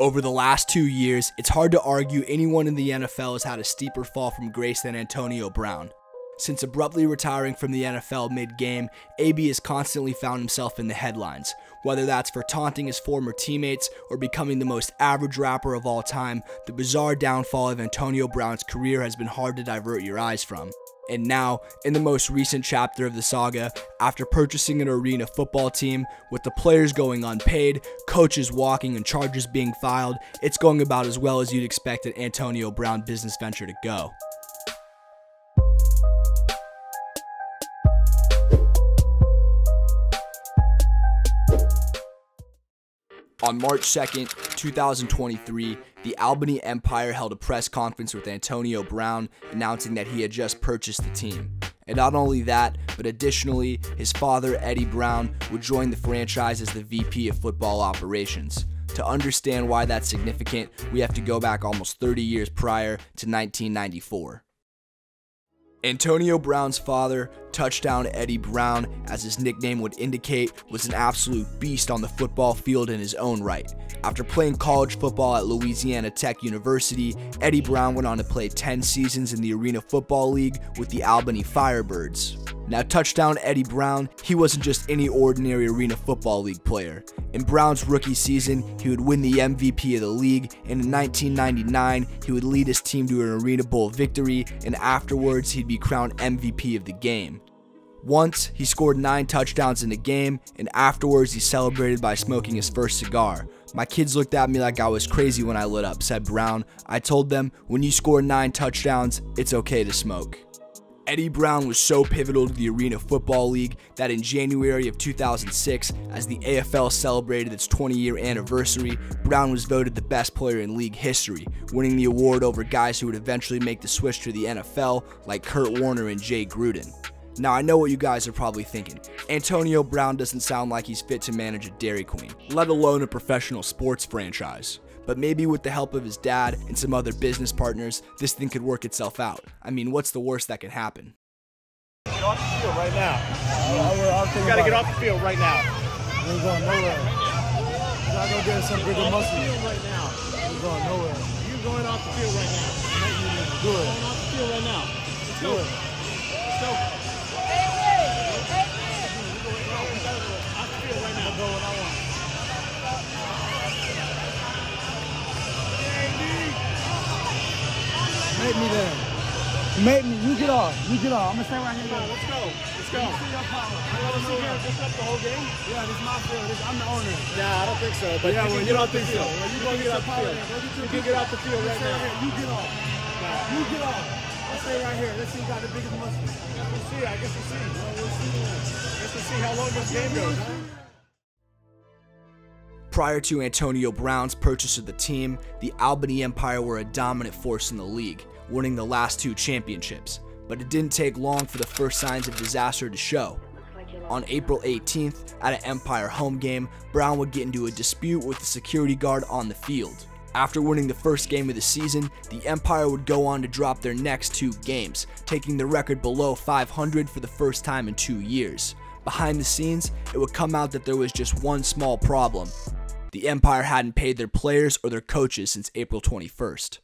Over the last two years, it's hard to argue anyone in the NFL has had a steeper fall from grace than Antonio Brown. Since abruptly retiring from the NFL mid game, AB has constantly found himself in the headlines. Whether that's for taunting his former teammates or becoming the most average rapper of all time, the bizarre downfall of Antonio Brown's career has been hard to divert your eyes from. And now, in the most recent chapter of the saga, after purchasing an arena football team, with the players going unpaid, coaches walking, and charges being filed, it's going about as well as you'd expect an Antonio Brown business venture to go. On March 2nd, 2023, the Albany Empire held a press conference with Antonio Brown announcing that he had just purchased the team. And not only that, but additionally, his father, Eddie Brown, would join the franchise as the VP of football operations. To understand why that's significant, we have to go back almost 30 years prior to 1994. Antonio Brown's father, Touchdown Eddie Brown, as his nickname would indicate, was an absolute beast on the football field in his own right. After playing college football at Louisiana Tech University, Eddie Brown went on to play 10 seasons in the Arena Football League with the Albany Firebirds. Now, touchdown Eddie Brown, he wasn't just any ordinary Arena Football League player. In Brown's rookie season, he would win the MVP of the league, and in 1999, he would lead his team to an Arena Bowl victory, and afterwards, he'd be crowned MVP of the game. Once, he scored 9 touchdowns in a game, and afterwards, he celebrated by smoking his first cigar. My kids looked at me like I was crazy when I lit up, said Brown. I told them, when you score 9 touchdowns, it's okay to smoke. Eddie Brown was so pivotal to the Arena Football League that in January of 2006, as the AFL celebrated its 20 year anniversary, Brown was voted the best player in league history, winning the award over guys who would eventually make the switch to the NFL, like Kurt Warner and Jay Gruden. Now, I know what you guys are probably thinking. Antonio Brown doesn't sound like he's fit to manage a Dairy Queen, let alone a professional sports franchise but maybe with the help of his dad and some other business partners, this thing could work itself out. I mean, what's the worst that can happen? Get off the field right now. Uh, you gotta get off the field right now. We ain't going nowhere. You gotta go get some bigger muscle. Right now. We're going nowhere. You going off the field right now. Do it. Going off the field right now. Let's Do go. it. Let's go. Me there. Make me. You get off. You get off. I'm gonna stay right here. Let's go. Let's go. See your power. You want to sit here just up the whole game? Yeah, this is my field. This, I'm the owner. Nah, I don't think so. But Yeah, you well, you don't think so. Well, You you can go get off the field. power there. Go get You can get off the field right now. here. You get off. You get off. I stay right here. Let's see who got the biggest muscle. We'll see. I guess we'll see. We'll see. Guess we'll see how long this game goes. Prior to Antonio Brown's purchase of the team, the Albany Empire were a dominant force in the league, winning the last two championships. But it didn't take long for the first signs of disaster to show. On April 18th, at an Empire home game, Brown would get into a dispute with the security guard on the field. After winning the first game of the season, the Empire would go on to drop their next two games, taking the record below 500 for the first time in two years. Behind the scenes, it would come out that there was just one small problem. The Empire hadn't paid their players or their coaches since April 21st.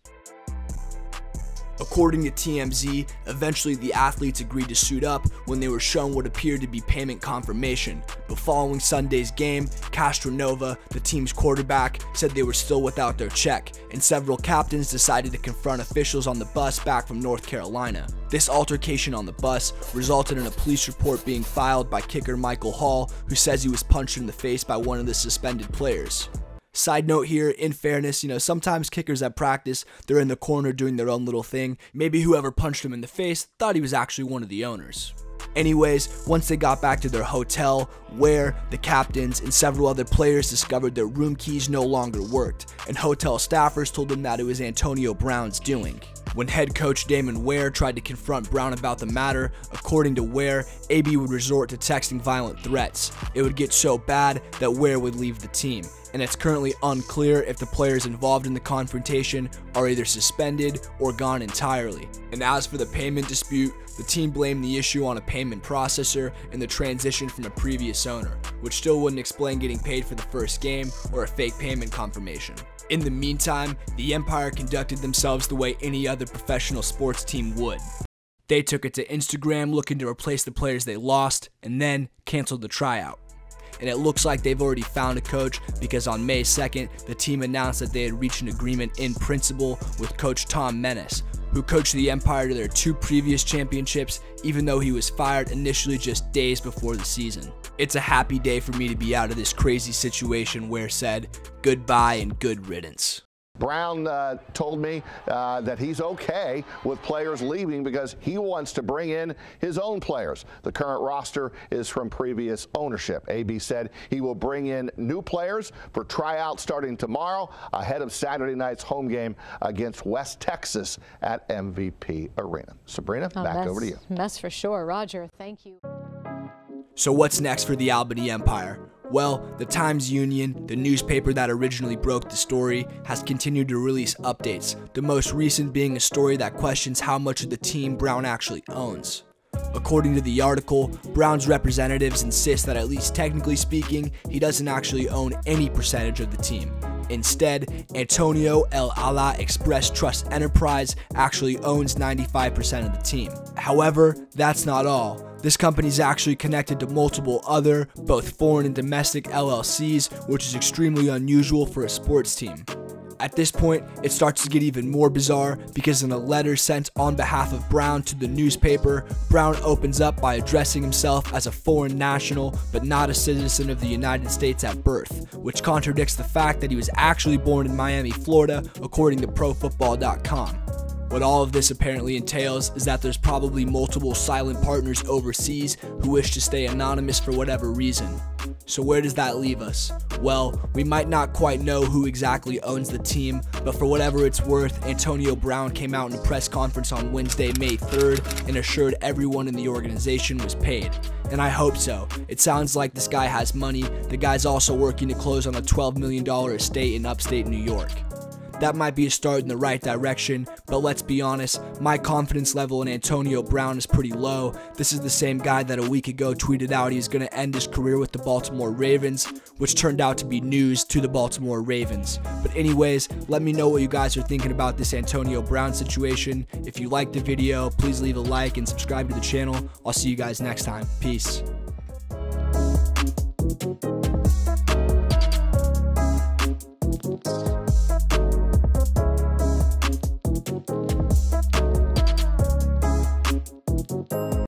According to TMZ, eventually the athletes agreed to suit up when they were shown what appeared to be payment confirmation. But following Sunday's game, Castronova, the team's quarterback, said they were still without their check, and several captains decided to confront officials on the bus back from North Carolina. This altercation on the bus resulted in a police report being filed by kicker Michael Hall, who says he was punched in the face by one of the suspended players. Side note here, in fairness, you know, sometimes kickers at practice, they're in the corner doing their own little thing. Maybe whoever punched him in the face thought he was actually one of the owners. Anyways, once they got back to their hotel, where the captains and several other players discovered their room keys no longer worked, and hotel staffers told them that it was Antonio Brown's doing. When head coach Damon Ware tried to confront Brown about the matter, according to Ware, AB would resort to texting violent threats. It would get so bad that Ware would leave the team, and it's currently unclear if the players involved in the confrontation are either suspended or gone entirely. And as for the payment dispute, the team blamed the issue on a payment processor and the transition from a previous owner, which still wouldn't explain getting paid for the first game or a fake payment confirmation. In the meantime, the Empire conducted themselves the way any other professional sports team would. They took it to Instagram looking to replace the players they lost and then canceled the tryout. And it looks like they've already found a coach because on May 2nd, the team announced that they had reached an agreement in principle with coach Tom Menas, who coached the Empire to their two previous championships, even though he was fired initially just days before the season. It's a happy day for me to be out of this crazy situation where said goodbye and good riddance. Brown uh, told me uh, that he's okay with players leaving because he wants to bring in his own players. The current roster is from previous ownership. AB said he will bring in new players for tryouts starting tomorrow ahead of Saturday night's home game against West Texas at MVP Arena. Sabrina, oh, back over to you. That's for sure. Roger, thank you. So what's next for the Albany Empire? Well, the Times Union, the newspaper that originally broke the story, has continued to release updates, the most recent being a story that questions how much of the team Brown actually owns. According to the article, Brown's representatives insist that at least technically speaking, he doesn't actually own any percentage of the team. Instead, Antonio El Ala Express Trust Enterprise actually owns 95% of the team. However, that's not all. This company is actually connected to multiple other, both foreign and domestic LLCs, which is extremely unusual for a sports team. At this point, it starts to get even more bizarre because in a letter sent on behalf of Brown to the newspaper, Brown opens up by addressing himself as a foreign national but not a citizen of the United States at birth, which contradicts the fact that he was actually born in Miami, Florida, according to ProFootball.com. What all of this apparently entails is that there's probably multiple silent partners overseas who wish to stay anonymous for whatever reason. So where does that leave us? Well, we might not quite know who exactly owns the team, but for whatever it's worth, Antonio Brown came out in a press conference on Wednesday, May 3rd, and assured everyone in the organization was paid. And I hope so. It sounds like this guy has money. The guy's also working to close on a $12 million estate in upstate New York. That might be a start in the right direction, but let's be honest, my confidence level in Antonio Brown is pretty low. This is the same guy that a week ago tweeted out he's going to end his career with the Baltimore Ravens, which turned out to be news to the Baltimore Ravens. But anyways, let me know what you guys are thinking about this Antonio Brown situation. If you liked the video, please leave a like and subscribe to the channel. I'll see you guys next time. Peace.